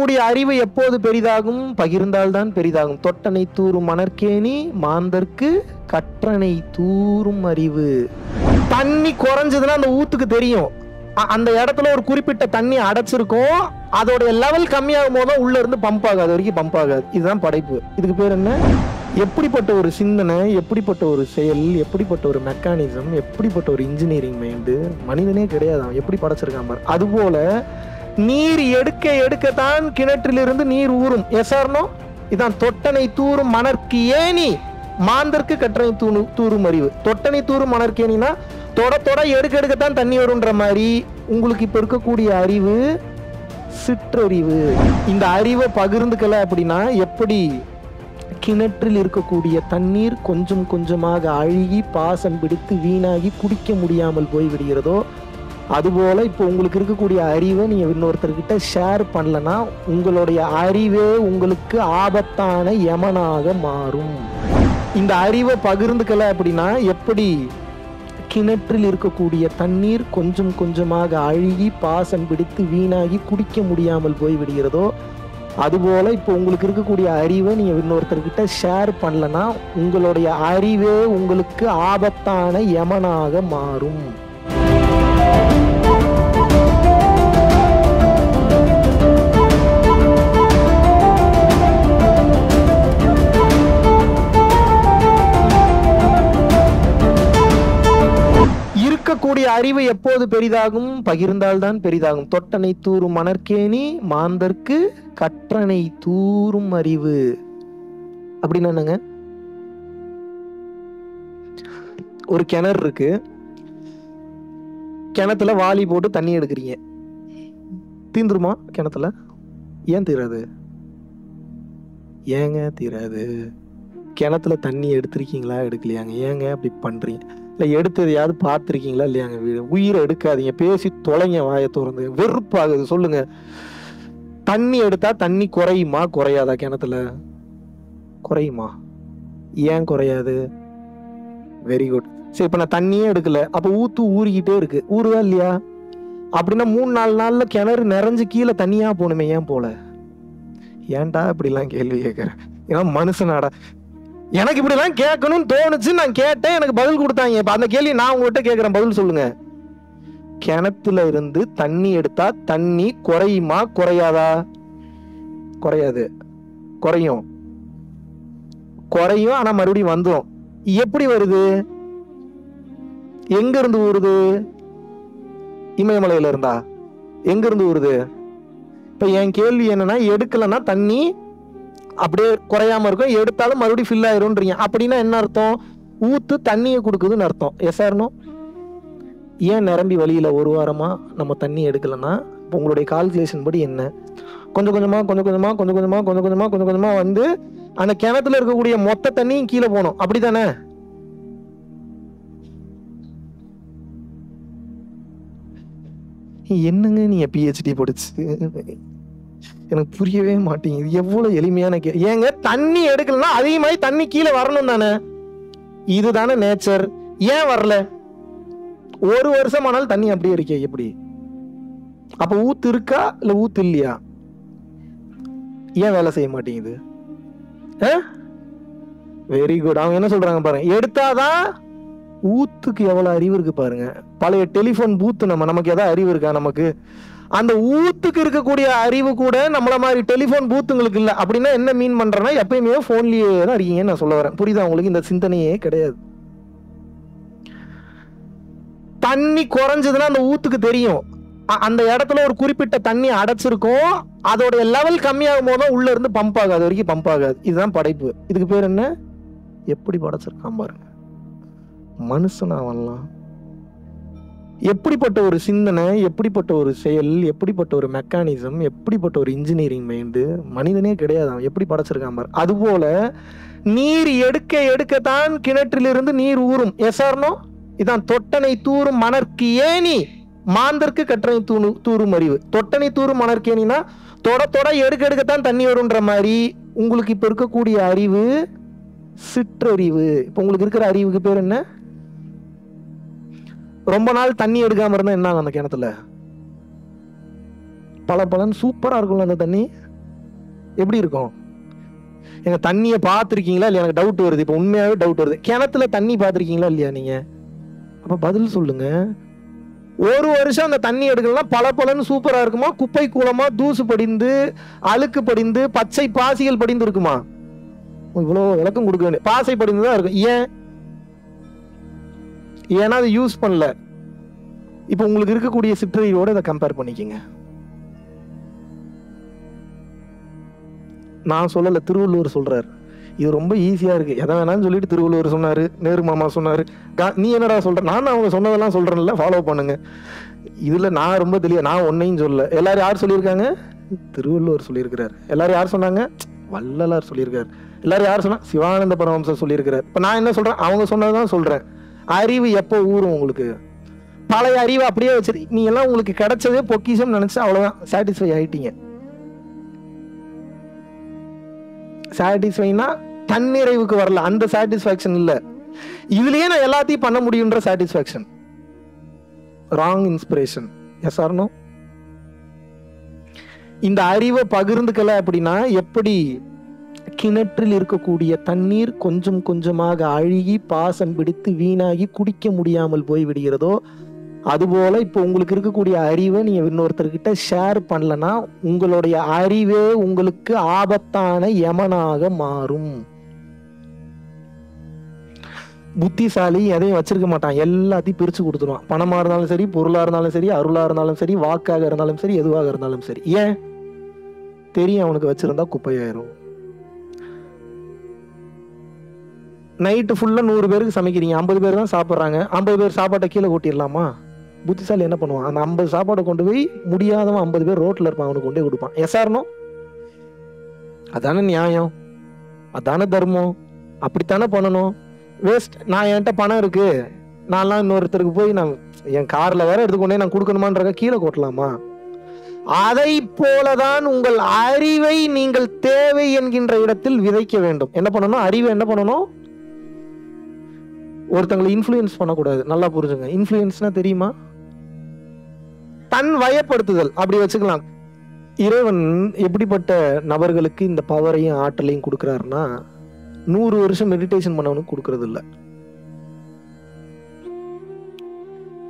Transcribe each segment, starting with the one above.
இருக்கக்கூடிய அறிவு எப்போது பெரிதாகும்? பகிர்ந்தால்தான் பெரிதாகும். தொட்டனை தூறும் மணற்கேணி மாந்தர்க்கு கற்றனை தூறும் அறிவு. தண்ணி குறைஞ்சதுன்னா அந்த ஊத்துக்கு தெரியும். அந்த இடத்துல ஒரு குறிப்பிட்ட தண்ணி அடைச்சிருக்கும். அதோடைய லெவல் கம்மியாகும் போதும் உள்ள இருந்து பம்ப் ஆகாது. வரைக்கும் பம்ப் ஆகாது. இதுதான் படைப்பு. இதுக்கு பேர் என்ன? எப்படிப்பட்ட ஒரு சிந்தனை எப்படிப்பட்ட ஒரு செயல் எப்படிப்பட்ட ஒரு மெக்கானிசம் எப்படிப்பட்ட ஒரு இன்ஜினியரிங் மைண்டு மனிதனே கிடையாது அவன். எப்படி படைச்சிருக்கான் பாரு. அதுபோல நீர் எடுக்க எடுக்கத்தான் கிணற்றிலிருந்து நீர் ஊறும். எசார்னோ இதான் தொட்டனை தூறும் மணற்கு ஏனி மாந்தற்கு கற்றனை தூணு தூறும் அறிவு. தொட்டனை தூறும் மணற்கேணினா தொட தொட எடுக்க எடுக்கத்தான் தண்ணி வரும்ன்ற மாதிரி உங்களுக்கு இப்போ இருக்கக்கூடிய அறிவு சிற்றறிவு. இந்த அறிவை பகிர்ந்துக்கல அப்படின்னா எப்படி? கிணற்றில் இருக்கக்கூடிய தண்ணீர் கொஞ்சம் கொஞ்சமாக அழுகி பாசம் பிடித்து வீணாகி குடிக்க முடியாமல் போய் விடுகிறதோ அதுபோல் இப்போ உங்களுக்கு இருக்கக்கூடிய அறிவை நீங்கள் இன்னொருத்தர்கிட்ட ஷேர் பண்ணலன்னா உங்களுடைய அறிவே உங்களுக்கு ஆபத்தான யமனாக மாறும். இந்த அறிவை பகிர்ந்துக்கலை அப்படின்னா எப்படி? கிணற்றில் இருக்கக்கூடிய தண்ணீர் கொஞ்சம் கொஞ்சமாக அழுகி பாசம் பிடித்து வீணாகி குடிக்க முடியாமல் போய் விடுகிறதோ இப்போ உங்களுக்கு இருக்கக்கூடிய அறிவை நீங்கள் இன்னொருத்தர்கிட்ட ஷேர் பண்ணலன்னா உங்களுடைய அறிவே உங்களுக்கு ஆபத்தான யமனாக மாறும். அறிவு எப்போது பெரிதாகும்? பகிர்ந்தால்தான் பெரிதாகும். தொட்டனை தூறும் மணற்கேணி மாந்தர்க்கு கற்றனை தூறும் அறிவு. அப்படின்னு என்னங்க? ஒரு கிணறு இருக்கு. கிணத்துல வாளி போட்டு தண்ணி எடுக்கிறீங்க. தீந்துருமா கிணத்துல? ஏன் தீராது? ஏங்க தீராது? கிணத்துல தண்ணி எடுத்திருக்கீங்களா? எடுக்கலையாங்க. ஏங்க அப்படி பண்றீங்க? இல்லை எடுத்ததையாவது பார்த்துருக்கீங்களா இல்லையாங்க வீடு? உயிரை எடுக்காதீங்க. பேசி தொலைங்க வாயை திறந்து. வெறுப்பாகுது. சொல்லுங்க. தண்ணி எடுத்தா தண்ணி குறையுமா? குறையாதா கிணத்துல? குறையுமா? ஏன் குறையாது? வெரி குட் சரி இப்போ நான் தண்ணியே எடுக்கல. அப்போ ஊத்து ஊறிக்கிட்டே இருக்கு. ஊறுதா இல்லையா? அப்படின்னா மூணு நாலு நாள்ல கிணறு நிறைஞ்சு கீழே தண்ணியா போகணுமே ஏன் போல? ஏன்டா இப்படிலாம் கேள்வி கேட்குறேன் ஏன்னா மனுஷனாடா. எனக்கு இப்படிலாம் கேட்கணும்னு தோணுச்சு நான் கேட்டேன் எனக்கு பதில் கொடுத்தாங்க. இப்போ அந்த கேள்வி நான் உங்ககிட்ட கேட்குறேன் பதில் சொல்லுங்க. கிணத்துல இருந்து தண்ணி எடுத்தா தண்ணி குறையுமா குறையாதா? குறையாது. குறையும். குறையும் ஆனால் மறுபடியும் வந்துடும் எப்படி வருது? எங்க இருந்து ஊறுது? இமயமலையில இருந்தா. எங்க இருந்து ஊறுது? இப்ப என் கேள்வி என்னன்னா எடுக்கலன்னா தண்ணி அப்படியே குறையாம இருக்கும். எடுத்தாலும் மறுபடியும் ஃபில் ஆயிரும்ன்றீங்க. அப்படின்னா என்ன அர்த்தம்? ஊத்து தண்ணியை கொடுக்குதுன்னு அர்த்தம். எஸ் ஆர்னோ ஏன் நிரம்பி வழியில ஒரு வாரமா நம்ம தண்ணி எடுக்கலன்னா இப்போ உங்களுடைய கால்குலேஷன் படி என்ன? கொஞ்சம் கொஞ்சமா கொஞ்சம் கொஞ்சமா கொஞ்சம் கொஞ்சமா கொஞ்சம் கொஞ்சமா கொஞ்சம் கொஞ்சமா வந்து அந்த கிணத்துல இருக்கக்கூடிய மொத்த தண்ணியும் கீழே போகணும். அப்படிதானே என்னங்க நீ பிஹெச்டி படிச்சு எனக்கு புரியவே மாட்டேங்குது. எவ்வளவு எளிமையான கே ஏங்க தண்ணி எடுக்கலன்னா அதிகமாகி தண்ணி கீழே வரணும் தானே? இதுதானே நேச்சர் ஏன் வரல? ஒரு வருஷம் ஆனாலும் தண்ணி அப்படியே இருக்கே எப்படி? அப்ப ஊத்து இருக்கா இல்ல ஊத்து இல்லையா? ஏன் வேலை செய்ய மாட்டேங்குது? வெரி குட் அவங்க என்ன சொல்றாங்க பாருங்க. எடுத்தாதான் ஊத்துக்கு எவ்வளவு அறிவு இருக்கு பாருங்க. பழைய டெலிஃபோன் பூத்து நம்ம நமக்கு ஏதாவது அறிவு இருக்கா? நமக்கு அந்த ஊத்துக்கு இருக்கக்கூடிய அறிவு கூட நம்மள மாதிரி டெலிஃபோன் பூத்துங்களுக்கு இல்லை. அப்படின்னா என்ன மீன் பண்றேன்னா எப்பயுமே போன்லயே தான் இருக்கீங்கன்னு நான் சொல்ல வரேன். புரியுதா உங்களுக்கு? இந்த சிந்தனையே கிடையாது. தண்ணி குறைஞ்சதுன்னா அந்த ஊத்துக்கு தெரியும். அந்த இடத்துல ஒரு குறிப்பிட்ட தண்ணி அடைச்சிருக்கும். அதோடைய லெவல் கம்மியாகும் போது உள்ள இருந்து பம்ப் ஆகாது. வரைக்கும் பம்ப் ஆகாது. இதுதான் படைப்பு. இதுக்கு பேர் என்ன? எப்படி படைச்சிருக்கான் பாருங்க. மனுஷனா வரலாம் எப்படிப்பட்ட ஒரு சிந்தனை எப்படிப்பட்ட ஒரு செயல் எப்படிப்பட்ட ஒரு மெக்கானிசம் எப்படிப்பட்ட ஒரு இன்ஜினியரிங் மைண்டு மனிதனே கிடையாது அவன். எப்படி படைச்சிருக்கான் பாரு. அதுபோல நீர் எடுக்க எடுக்கத்தான் கிணற்றிலிருந்து நீர் ஊறும். எசார்னோ இதான் தொட்டனை தூறும் மணற்கு ஏனி மாந்தற்கு கற்றனை தூணு தூறும் அறிவு. தொட்டனை தூறும் மணற்கேணினா தொட தொட எடுக்க எடுக்கத்தான் தண்ணி வரும்ன்ற மாதிரி உங்களுக்கு இப்போ இருக்கக்கூடிய அறிவு சிற்றறிவு. இப்போ உங்களுக்கு இருக்கிற அறிவுக்கு பேர் என்ன? ரொம்ப நாள் தண்ணி எடுக்காம இருந்தா என்ன அந்த கிணத்துல? பல பலன் சூப்பரா இருக்கும்ல அந்த தண்ணி. எப்படி இருக்கும்? எங்க தண்ணியை பார்த்துருக்கீங்களா இல்லையா? எனக்கு டவுட் வருது. இப்போ உண்மையாவே டவுட் வருது. கிணத்துல தண்ணி பார்த்துருக்கீங்களா இல்லையா நீங்க? அப்ப பதில் சொல்லுங்க. ஒரு வருஷம் அந்த தண்ணி எடுக்கலாம் பல பலன்னு சூப்பரா இருக்குமா? குப்பை கூலமா தூசு படிந்து அழுக்கு படிந்து பச்சை பாசிகள் படிந்து இருக்குமா? இவ்வளோ விளக்கம் கொடுக்க வேண்டிய பாசை படிந்து தான் இருக்கும். ஏன்? ஏன்னா அதை யூஸ் பண்ணல. இப்போ உங்களுக்கு இருக்கக்கூடிய சிற்றறிவோட இதை கம்பேர் பண்ணிக்கோங்க. நான் சொல்லலை திருவள்ளுவர் சொல்கிறார் இது ரொம்ப ஈஸியாக இருக்குது எதை வேணாலும் சொல்லிட்டு திருவள்ளுவர் சொன்னார் நேரு மாமா சொன்னார். கா- நீ என்னடா சொல்கிற நான் அவங்க சொன்னதெல்லாம் சொல்கிறேன்ல ஃபாலோ பண்ணுங்க. இதில் நான் ரொம்ப தெளிவா நான் ஒன்றையும் சொல்ல எல்லாரும் யார் சொல்லியிருக்காங்க? திருவள்ளுவர் சொல்லியிருக்கிறார். எல்லாரும் யார் சொன்னாங்க? வள்ளலார் சொல்லியிருக்கார். எல்லாரும் யார் சொன்னால் சிவானந்த பரமம்சர் சொல்லியிருக்கிறார். இப்போ நான் என்ன சொல்கிறேன் அவங்க சொன்னதுதான் சொல்கிறேன் அறிவு எப்போ ஊறும் உங்களுக்கு? பழைய அறிவு அப்படியே வச்சிரு நீ எல்லாம் உங்களுக்கு கிடைச்சதே பொக்கிஷம் நினைச்சு அவ்வளவுதான். சாட்டிஸ்ஃபை ஆயிட்டீங்க. சாட்டிஸ்ஃபைனா தன்னிறைவுக்கு வரல. அந்த சாட்டிஸ்ஃபேக்ஷன் இல்ல. இதுலயே நான் எல்லாத்தையும் பண்ண முடியுன்ற சாட்டிஸ்ஃபேக்ஷன் ராங் இன்ஸ்பிரேஷன் எஸ் ஆர்னோ இந்த அறிவை பகிர்ந்துக்கல அப்படின்னா எப்படி கிணற்றில் இருக்கக்கூடிய தண்ணீர் கொஞ்சம் கொஞ்சமாக அழுகி பாசம் பிடித்து வீணாகி குடிக்க முடியாமல் போய் விடுகிறதோ அதுபோல இப்போ உங்களுக்கு இருக்கக்கூடிய அறிவை நீங்க இன்னொருத்தர்கிட்ட ஷேர் பண்ணலன்னா உங்களுடைய அறிவே உங்களுக்கு ஆபத்தான யமனாக மாறும். புத்திசாலி எதையும் வச்சிருக்க மாட்டான். எல்லாத்தையும் பிரிச்சு கொடுத்துருவான். பணமா இருந்தாலும் சரி பொருளா இருந்தாலும் சரி அருளா இருந்தாலும் சரி வாக்காக இருந்தாலும் சரி எதுவாக இருந்தாலும் சரி. ஏன்? தெரியும் அவனுக்கு வச்சிருந்தா குப்பையாயிரும். நைட்டு ஃபுல்லாக நூறு பேருக்கு சமைக்கிறீங்க. ஐம்பது பேர் தான் சாப்பிட்றாங்க. ஐம்பது பேர் சாப்பாட்டை கீழே கூட்டிடலாமா? புத்திசாலி என்ன பண்ணுவான்? அந்த ஐம்பது சாப்பாடை கொண்டு போய் முடியாதவன் ஐம்பது பேர் ரோட்டில் இருப்பான். அவனுக்கு கொண்டு போய் கொடுப்பான் எஸ்ஆர்னோ அதானே நியாயம். அதானே தர்மம். அப்படித்தானே பண்ணணும்? வேஸ்ட் நான் என்கிட்ட பணம் இருக்கு. நான்லாம் இன்னொருத்தருக்கு போய் நான் என் காரில் வேற எடுத்துக்கொண்டே நான் கொடுக்கணுமான்றக்க கீழே கொட்டலாமா? அதை போலதான் உங்கள் அறிவை நீங்கள் தேவை என்கின்ற இடத்தில் விதைக்க வேண்டும். என்ன பண்ணணும்? அறிவை என்ன பண்ணணும்? ஒருத்தங்களை இன்ஃப்ளூயன்ஸ் பண்ணக்கூடாது. நல்லா புரிஞ்சுங்க. இன்ஃப்ளூயன்ஸ்னா தெரியுமா? தன் வயப்படுத்துதல். அப்படி வச்சுக்கலாம். இறைவன் எப்படிப்பட்ட நபர்களுக்கு இந்த பவரையும் ஆற்றலையும் கொடுக்குறாருன்னா நூறு வருஷம் மெடிடேஷன் பண்ணவனுக்கு கொடுக்கறது இல்ல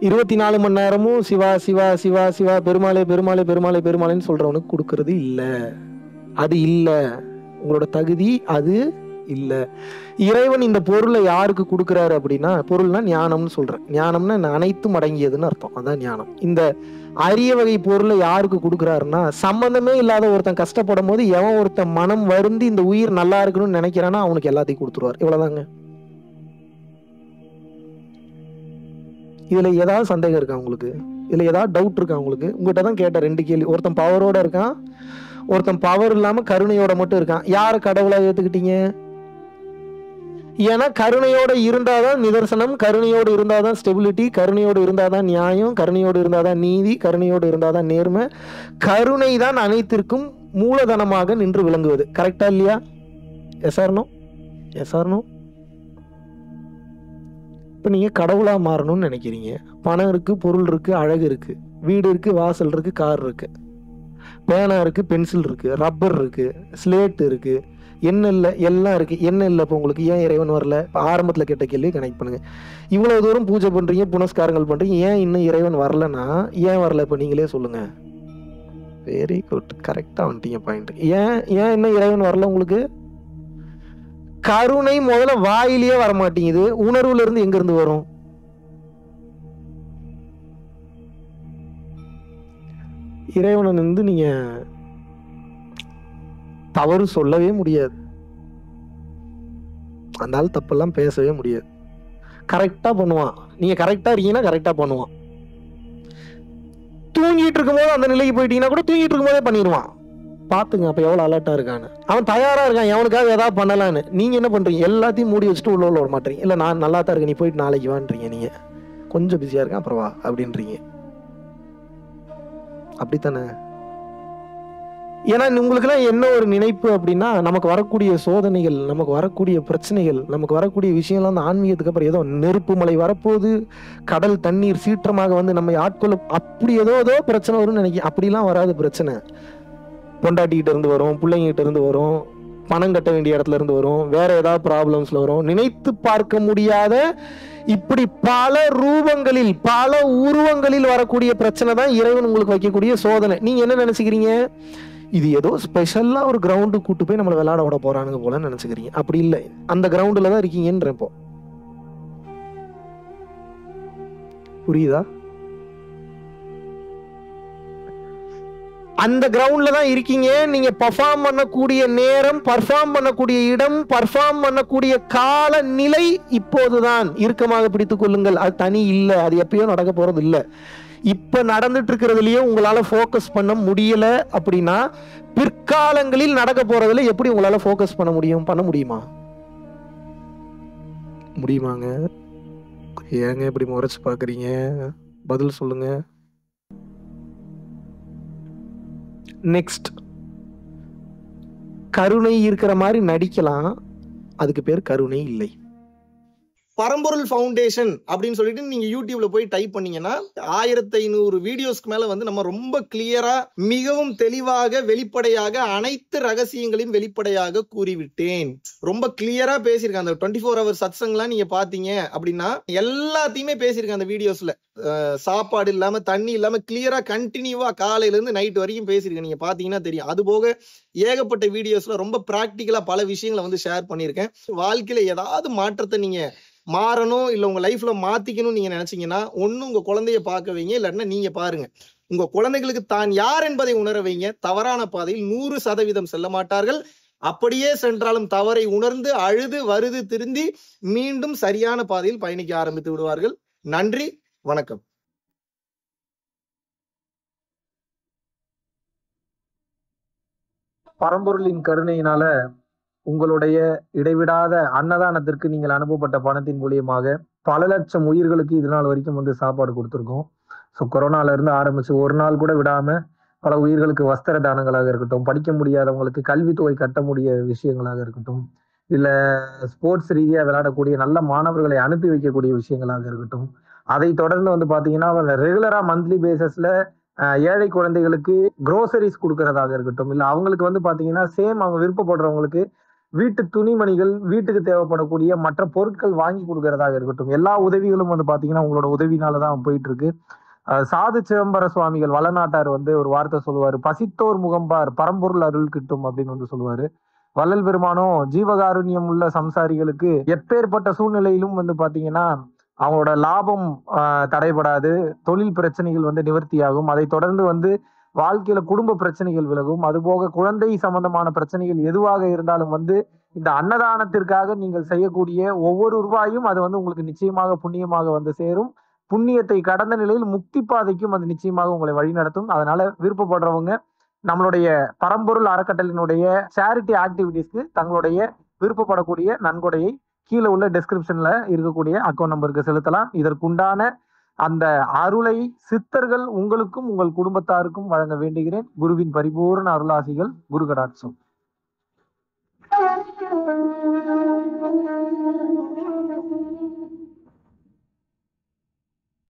இருபத்தி நாலு மணி நேரமும் சிவா சிவா சிவா சிவா பெருமாளே பெருமாளே பெருமாளே பெருமாளேன்னு சொல்றவனுக்கு கொடுக்கறது இல்லை. அது இல்லை. உங்களோட தகுதி அது இல்லை. இறைவன் இந்த பொருளை யாருக்கு கொடுக்குறாரு அப்படின்னா பொருள்னா ஞானம்னு சொல்கிறேன் ஞானம்னா நான் அனைத்தும் அடங்கியதுன்னு அர்த்தம். அதான் ஞானம். இந்த அரிய வகை பொருளை யாருக்கு கொடுக்குறாருன்னா சம்மந்தமே இல்லாத ஒருத்தன் கஷ்டப்படும் போது எவன் ஒருத்தன் மனம் வருந்தி இந்த உயிர் நல்லா இருக்கணும்னு நினைக்கிறானா அவனுக்கு எல்லாத்தையும் கொடுத்துருவார். இவ்வளோதாங்க இதில் ஏதாவது சந்தேகம் இருக்கா உங்களுக்கு? இதில் ஏதாவது டவுட் இருக்கா உங்களுக்கு? உங்கள்கிட்ட தான் கேட்ட ரெண்டு கேள்வி. ஒருத்தன் பவரோட இருக்கான் ஒருத்தன் பவர் இல்லாமல் கருணையோட மட்டும் இருக்கான். யாரை கடவுளாக ஏற்றுக்கிட்டீங்க ஏன்னா கருணையோடு இருந்தால் தான் நிதர்சனம் கருணையோடு இருந்தால் தான் ஸ்டெபிலிட்டி கருணையோடு இருந்தால் தான் நியாயம் கருணையோடு இருந்தால் தான் நீதி கருணையோடு இருந்தால் தான் நேர்மை. கருணை தான் அனைத்திற்கும் மூலதனமாக நின்று விளங்குவது. கரெக்டா இல்லையா? எஸ் எஸ்ஆர்னோ எஸ் இப்போ நீங்கள் கடவுளாக மாறணும்னு நினைக்கிறீங்க. பணம் இருக்குது பொருள் இருக்குது அழகு இருக்குது வீடு இருக்குது வாசல் இருக்குது கார் இருக்குது பேனா இருக்குது பென்சில் இருக்குது ரப்பர் இருக்குது ஸ்லேட் இருக்குது என்ன இல்லை எல்லாம் இருக்கு. என்ன இல்லை இப்போ உங்களுக்கு? ஏன் இறைவன் வரல? இப்போ ஆரம்பத்தில் கேட்ட கேள்வி கனெக்ட் பண்ணுங்க. இவ்வளவு தூரம் பூஜை பண்றீங்க புனஸ்காரங்கள் பண்றீங்க. ஏன் இன்னும் இறைவன் வரலன்னா ஏன் வரல இப்போ நீங்களே சொல்லுங்க. வெரி குட் கரெக்டா வந்துட்டீங்க பாயிண்ட் ஏன் ஏன் இன்னும் இறைவன் வரல உங்களுக்கு? கருணை முதல்ல வாயிலேயே வர மாட்டேங்குது உணர்வுல இருந்து எங்க இருந்து வரும்? இறைவனை வந்து நீங்க தவறு சொல்லவே முடியாது. அந்த ஆள் தப்பெல்லாம் பேசவே முடியாது. கரெக்டா பண்ணுவான். நீங்க கரெக்டா இருக்கீங்கன்னா கரெக்டா பண்ணுவான். தூங்கிட்டு இருக்கும்போது அந்த நிலைக்கு போயிட்டீங்கன்னா கூட தூங்கிட்டு இருக்கும்போதே பண்ணிடுவான் பாத்துங்க அப்ப எவ்வளவு அலர்ட்டா இருக்கான்னு. அவன் தயாரா இருக்கான் எவனுக்காக ஏதாவது பண்ணலான்னு. நீங்க என்ன பண்றீங்க? எல்லாத்தையும் மூடி வச்சுட்டு உள்ள உள்ள விட மாட்டீங்க இல்ல நான் நல்லா தான் இருக்கேன் நீ போயிட்டு நாளைக்கு வான்றீங்க நீங்க. கொஞ்சம் பிஸியா இருக்கேன் அப்புறம் வா அப்படின்றீங்க. அப்படித்தானே? ஏன்னா உங்களுக்குலாம் என்ன ஒரு நினைப்பு அப்படின்னா நமக்கு வரக்கூடிய சோதனைகள் நமக்கு வரக்கூடிய பிரச்சனைகள் நமக்கு வரக்கூடிய விஷயம்லாம் அந்த ஆன்மீகத்துக்கு அப்புறம் ஏதோ நெருப்பு மலை வரப்போகுது கடல் தண்ணீர் சீற்றமாக வந்து நம்ம ஆட்கொள்ள அப்படி ஏதோ ஏதோ பிரச்சனை வரும்னு நினைக்க அப்படிலாம் வராது பிரச்சனை. பொண்டாட்டிகிட்ட இருந்து வரும் பிள்ளைங்கிட்ட இருந்து வரும் பணம் கட்ட வேண்டிய இடத்துல இருந்து வரும் வேற ஏதாவது ப்ராப்ளம்ஸ்ல வரும். நினைத்து பார்க்க முடியாத இப்படி பல ரூபங்களில் பல உருவங்களில் வரக்கூடிய பிரச்சனை தான் இறைவன் உங்களுக்கு வைக்கக்கூடிய சோதனை. நீங்க என்ன நினைச்சுக்கிறீங்க? இது ஏதோ ஸ்பெஷலாக ஒரு கிரவுண்டு கூட்டு போய் நம்மளை விளாட விட போறானுங்க போல நினைச்சுக்கிறீங்க. அப்படி இல்லை. அந்த கிரவுண்டில் தான் இருக்கீங்கன்ற இப்போ. புரியுதா? அந்த கிரவுண்ட்ல தான் இருக்கீங்க. நீங்க பர்ஃபார்ம் பண்ணக்கூடிய நேரம் பர்ஃபார்ம் பண்ணக்கூடிய இடம் பர்ஃபார்ம் பண்ணக்கூடிய கால நிலை இப்போதுதான். இறுக்கமாக பிடித்துக் கொள்ளுங்கள். அது தனி இல்லை. அது எப்பயோ நடக்க போறது இல்லை இப்போ நடந்துட்டு இருக்கிறதுலையே உங்களால் ஃபோக்கஸ் பண்ண முடியல அப்படின்னா பிற்காலங்களில் நடக்க போகிறதுல எப்படி உங்களால் ஃபோக்கஸ் பண்ண முடியும்? பண்ண முடியுமா? முடியுமாங்க? ஏங்க இப்படி முறைச்சு பார்க்குறீங்க பதில் சொல்லுங்க. நெக்ஸ்ட் கருணை இருக்கிற மாதிரி நடிக்கலாம். அதுக்கு பேர் கருணை இல்லை. பரம்பொருள் ஃபவுண்டேஷன் அப்படின்னு சொல்லிட்டு நீங்க யூடியூப்ல போய் டைப் பண்ணீங்கன்னா ஆயிரத்தி ஐநூறு வீடியோஸ்க்கு மேல வந்து நம்ம ரொம்ப கிளியரா மிகவும் தெளிவாக வெளிப்படையாக அனைத்து ரகசியங்களையும் வெளிப்படையாக கூறிவிட்டேன். ரொம்ப கிளியரா பேசியிருக்கேன். அந்த டுவெண்ட்டி ஃபோர் ஹவர் சத்சங்லாம் நீங்க பாத்தீங்க அப்படின்னா எல்லாத்தையுமே பேசியிருக்கேன் அந்த வீடியோஸ்ல அஹ் சாப்பாடு இல்லாம தண்ணி இல்லாம கிளியரா கண்டினியூவா காலையில இருந்து நைட் வரைக்கும் பேசியிருக்கேன். நீங்க பாத்தீங்கன்னா தெரியும். அது போக ஏகப்பட்ட வீடியோஸ்ல ரொம்ப பிராக்டிக்கலா பல விஷயங்களை வந்து ஷேர் பண்ணியிருக்கேன். வாழ்க்கையில ஏதாவது மாற்றத்தை நீங்க மாறணும் இல்லை உங்க லைஃப்பில் மாற்றிக்கணும்னு நீங்க நினைச்சீங்கன்னா ஒண்ணு உங்க குழந்தைய பார்க்க வைங்க இல்லைன்னா நீங்க பாருங்க. உங்க குழந்தைகளுக்கு தான் யார் என்பதை உணர வைங்க. தவறான பாதையில் நூறு சதவீதம் செல்ல மாட்டார்கள். அப்படியே சென்றாலும் தவறை உணர்ந்து அழுது வருது திருந்தி மீண்டும் சரியான பாதையில் பயணிக்க ஆரம்பித்து விடுவார்கள். நன்றி வணக்கம். பரம்பொருளின் கருணையினால உங்களுடைய இடைவிடாத அன்னதானத்திற்கு நீங்கள் அனுப்பப்பட்ட பணத்தின் மூலியமாக பல லட்சம் உயிர்களுக்கு இது நாள் வரைக்கும் வந்து சாப்பாடு கொடுத்துருக்கோம். ஸோ கொரோனால இருந்து ஆரம்பிச்சு ஒரு நாள் கூட விடாம பல உயிர்களுக்கு வஸ்திர தானங்களாக இருக்கட்டும் படிக்க முடியாதவங்களுக்கு கல்வித்தொகை கட்ட முடிய விஷயங்களாக இருக்கட்டும் இல்ல ஸ்போர்ட்ஸ் ரீதியா விளையாடக்கூடிய நல்ல மாணவர்களை அனுப்பி வைக்கக்கூடிய விஷயங்களாக இருக்கட்டும் அதை தொடர்ந்து வந்து பாத்தீங்கன்னா ரெகுலரா மந்த்லி பேசிஸ்ல ஏழை குழந்தைகளுக்கு குரோசரிஸ் கொடுக்கறதாக இருக்கட்டும் இல்ல அவங்களுக்கு வந்து பாத்தீங்கன்னா சேம் அவங்க விருப்பப்படுறவங்களுக்கு வீட்டு துணிமணிகள் வீட்டுக்கு தேவைப்படக்கூடிய மற்ற பொருட்கள் வாங்கி கொடுக்கறதாக இருக்கட்டும். எல்லா உதவிகளும் வந்து பாத்தீங்கன்னா உங்களோட உதவினால தான் போயிட்டு இருக்கு சாது சிதம்பர சுவாமிகள் வளநாட்டார் வந்து ஒரு வார்த்தை சொல்லுவாரு. பசித்தோர் முகம்பார் பரம்பொருள் அருள் கிட்டும் அப்படின்னு வந்து சொல்லுவாரு. வள்ளல் பெருமானும் ஜீவகாருண்யம் உள்ள சம்சாரிகளுக்கு எப்பேற்பட்ட சூழ்நிலையிலும் வந்து பாத்தீங்கன்னா அவங்களோட லாபம் தடைபடாது. தொழில் பிரச்சனைகள் வந்து நிவர்த்தியாகும். அதை தொடர்ந்து வந்து வாழ்க்கையில குடும்ப பிரச்சனைகள் விலகும். அதுபோக குழந்தை சம்பந்தமான பிரச்சனைகள் எதுவாக இருந்தாலும் வந்து இந்த அன்னதானத்திற்காக நீங்கள் செய்யக்கூடிய ஒவ்வொரு ரூபாயும் அது வந்து உங்களுக்கு நிச்சயமாக புண்ணியமாக வந்து சேரும். புண்ணியத்தை கடந்த நிலையில் முக்தி பாதைக்கும் அது நிச்சயமாக உங்களை வழிநடத்தும் அதனால விருப்பப்படுறவங்க நம்மளுடைய பரம்பொருள் அறக்கட்டளையினுடைய சேரிட்டி ஆக்டிவிட்டீஸ்க்கு தங்களுடைய விருப்பப்படக்கூடிய நன்கொடையை கீழே உள்ள டிஸ்கிரிப்ஷன்ல இருக்கக்கூடிய அக்கௌண்ட் நம்பருக்கு செலுத்தலாம். இதற்குண்டான அந்த அருளை சித்தர்கள் உங்களுக்கும் உங்கள் குடும்பத்தாருக்கும் வழங்க வேண்டுகிறேன். குருவின் பரிபூர்ண அருளாசிகள் குரு கடாட்சம்